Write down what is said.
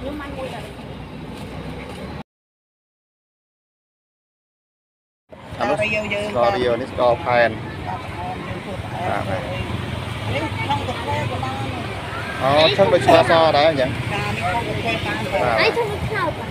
ខ្ញុំមិនមួយដែរអានោះស្កររៀវនេះស្ករផែនបាទនេះក្នុងកាហ្វេក៏បានអូឈឹងដូចឆ្លាសដែរអញ្ចឹងបាទនេះក្នុងកាហ្វេបានហើយឈឹងដូចឆ្នោត